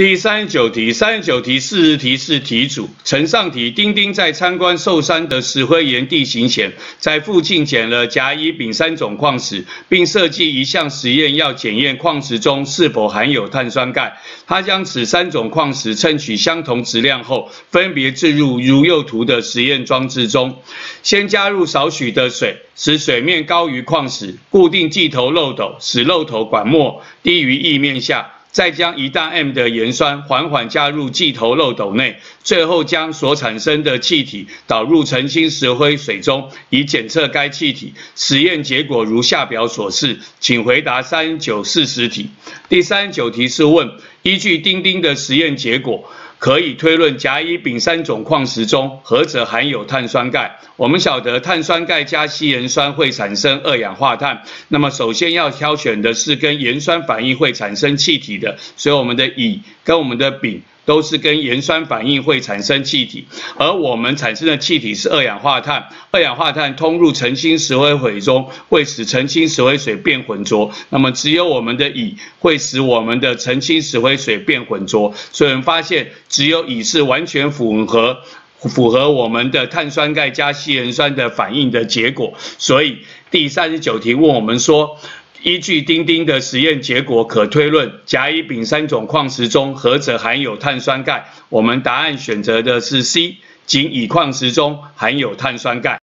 第三十九题，三十九题四十题是题主。呈上题，丁丁在参观寿山的石灰岩地形前，在附近捡了甲、乙、丙三种矿石，并设计一项实验，要检验矿石中是否含有碳酸钙。他将此三种矿石称取相同质量后，分别置入如右图的实验装置中。先加入少许的水，使水面高于矿石，固定计头漏斗，使漏头管末低于液面下。再将一大 m 的盐酸缓缓加入气头漏斗内，最后将所产生的气体导入澄清石灰水中，以检测该气体。实验结果如下表所示，请回答三九四十题。第三十九题是问，依据丁丁的实验结果。可以推论甲、乙、丙三种矿石中，何者含有碳酸钙？我们晓得碳酸钙加稀盐酸会产生二氧化碳，那么首先要挑选的是跟盐酸反应会产生气体的，所以我们的乙跟我们的丙。都是跟盐酸反应会产生气体，而我们产生的气体是二氧化碳。二氧化碳通入澄清石灰水中，会使澄清石灰水变浑浊。那么只有我们的乙会使我们的澄清石灰水变浑浊。所以我们发现，只有乙是完全符合符合我们的碳酸钙加稀盐酸的反应的结果。所以第三十九题问我们说。依据丁丁的实验结果，可推论甲、乙、丙三种矿石中，何者含有碳酸钙？我们答案选择的是 C，仅乙矿石中含有碳酸钙。